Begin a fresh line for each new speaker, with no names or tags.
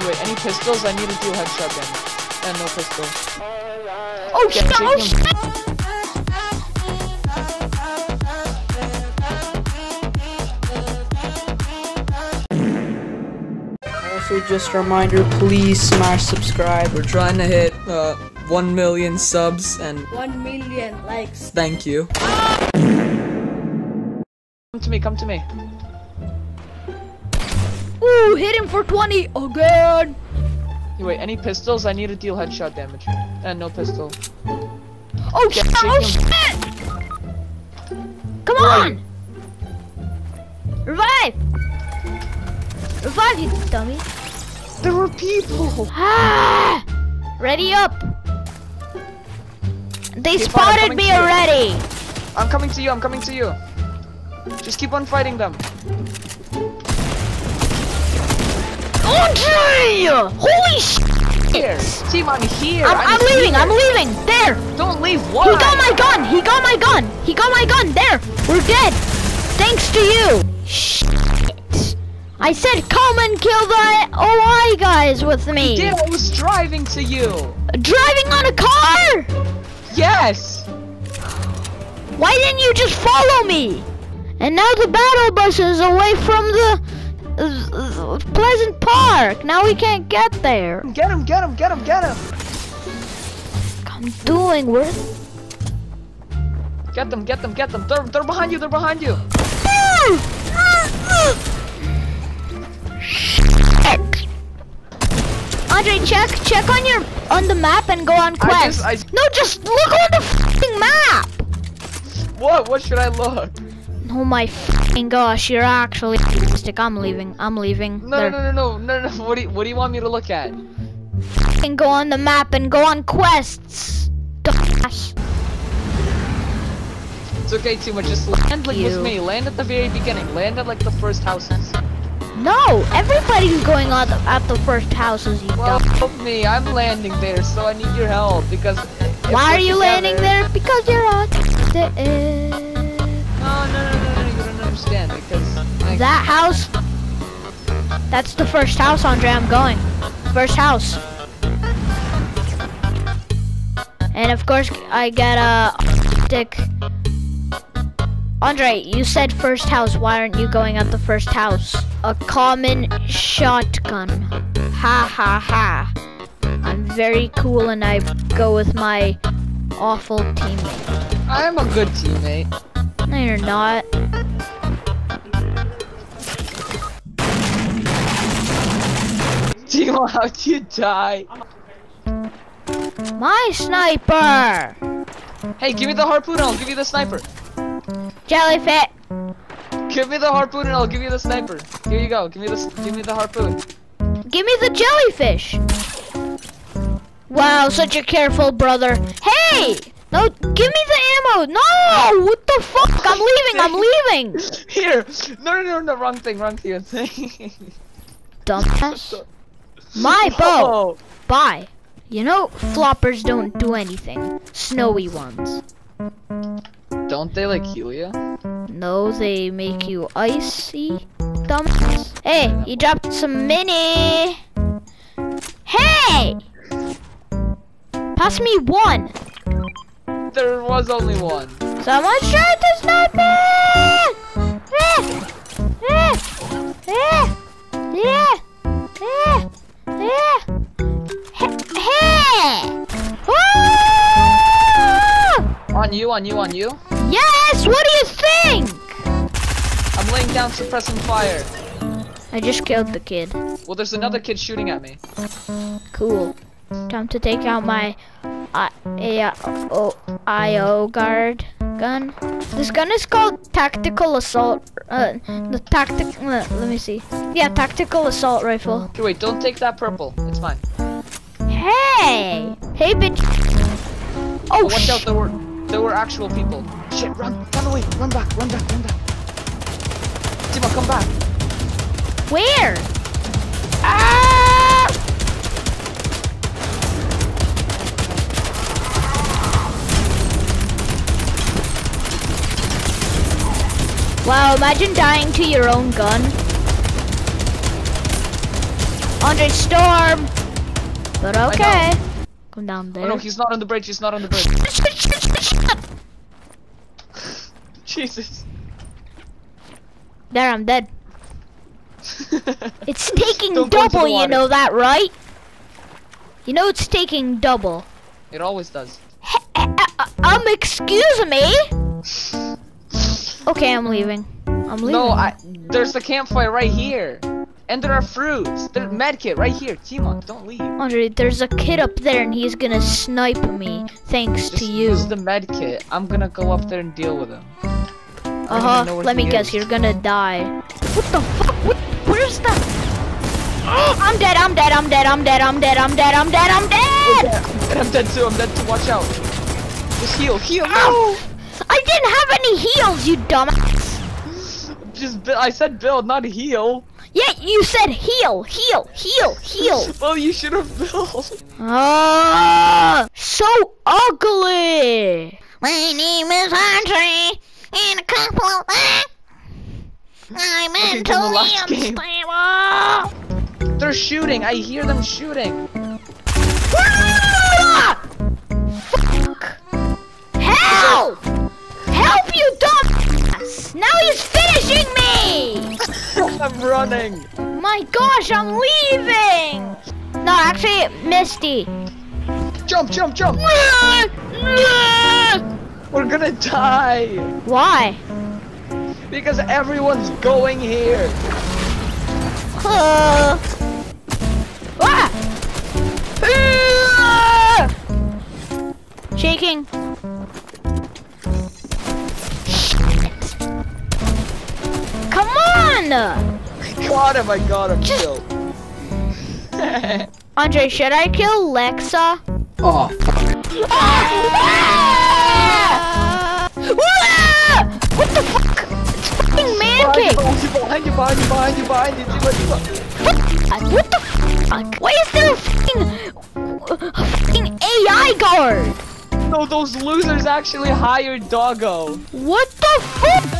Wait, any pistols? I need a dual headshot damage. And no pistol.
Oh shit! Oh shit!
Also, just a reminder, please smash subscribe.
We're trying to hit uh, 1 million subs, and
1 million likes.
thank you. Come to me, come to me.
Ooh, hit him for 20 again.
Hey, wait, any pistols? I need to deal headshot damage. And no pistol.
Oh shit! Oh shit! Come on! Revive! Revive, you dummy!
There were people!
Ah! Ready up! They
Okay,
spotted me already!
I'm coming to you, I'm coming to you. Just keep on fighting them.
Andre! Holy shit!
Here! Team, I'm here!
I'm, I'm
here.
leaving, I'm leaving! There!
Don't leave,
He got my gun! He got my gun! He got my gun! There! We're dead! Thanks to you! Shit! I said come and kill the OI guys with me!
Dude, I was driving to you!
Driving on a car!
Yes!
Why didn't you just follow me? And now the battle bus is away from the Pleasant Park. Now we can't get there.
Get him, get him, get him, get him!
I'm doing worth.
Get them, get them, get them! They're, they're behind you, they're behind you!
Shit. Andre, check, check on your on the map and go on
I
quest.
just- I-
No, just look on the fucking map.
What? What should I look?
Oh my fucking gosh, you're actually stick. I'm leaving. I'm leaving.
No, no, no, no, no, no, no. What do you, what do you want me to look at?
and go on the map and go on quests. Dumbass.
It's okay, Tima. Just land like
you.
with me. Land at the very beginning. Land at like the first houses.
No, everybody's going on the, at the first houses. You
Well,
dumb.
help me. I'm landing there, so I need your help because.
Why
we're
you
together-
landing there? Because you're on That house. That's the first house, Andre. I'm going. First house. And of course, I get a stick. Andre, you said first house. Why aren't you going at the first house? A common shotgun. Ha ha ha. I'm very cool and I go with my awful teammate.
I am a good teammate.
No, you're not.
Tima, how'd you die?
My sniper!
Hey, give me the harpoon. I'll give you the sniper.
Jellyfish!
Give me the harpoon and I'll give you the sniper. Here you go. Give me the give me the harpoon.
Give me the jellyfish! Wow, such a careful brother. Hey! No, give me the ammo! No! What the fuck? I'm leaving, I'm leaving!
Here. No, no, no, no. Wrong thing. Wrong thing.
Dumbass. My bow!
Oh.
Bye. You know, floppers don't do anything. Snowy ones.
Don't they like heal ya?
No, they make you icy. Dumbass. Hey, you dropped some mini. Hey! Pass me one.
There was only one.
Someone shot sniper! Eh! Woo!
On you, on you, on you.
Yes! What do you think?
I'm laying down suppressing fire.
I just killed the kid.
Well, there's another kid shooting at me.
Cool. Time to take out my I AO IO guard gun. This gun is called tactical assault. Uh, the tactic. Uh, let me see. Yeah, tactical assault rifle.
Okay, wait, don't take that purple. It's mine.
Hey, hey, bitch.
Oh,
Oh,
watch out, there were there were actual people. Shit, run, run away, run back, run back, run back. Tima, come back.
where? Ah! Wow, imagine dying to your own gun. Andre Storm. But okay. Come down
Oh
there.
no, he's not on the bridge. He's not on the bridge. Jesus.
There, I'm dead. It's taking
Don't go into the
double, you know that, right? You know it's taking double.
It always does.
Uh, uh, um, excuse me? Okay, I'm leaving. I'm leaving.
No, I. There's a campfire right here, and there are fruits. There's medkit right here. Timon, don't leave.
Andre, there's a kid up there and he's gonna snipe me thanks
just,
to you.
This is the medkit. I'm gonna go up there and deal with him.
Uh huh. Let me
is.
guess, you're gonna die. What the fuck? What? Where's the. I'm dead, I'm dead, I'm dead, I'm dead, I'm dead, I'm dead, I'm dead, I'm dead!
And I'm dead too, I'm dead too, watch out. Just heal, heal, no!
I didn't have any heals, you dumbass!
Just, I said build, not heal.
Yeah, you said heal, heal, heal, heal.
Well, you should have built.
Ah, so ugly. My name is Andre, and a couple of I'm
Okay, from the game. They're shooting. I hear them shooting. Running.
My gosh, I'm leaving! No, actually, Misty.
Jump, jump, jump. We're gonna die
Why?
because everyone's going here.
Uh, ah! Shaking. Come on!
Got him. I got him.
Just-
Kill.
Andre, should I kill Lexa?
Oh,
Ah! Ah! What the fuck? It's fucking man
behind, you,
cave.
behind you, behind you, behind you, behind you, behind you. Timon,
What the fuck? Why is there a fucking, a fucking AI guard?
No, those losers actually hired Doggo.
What the fuck?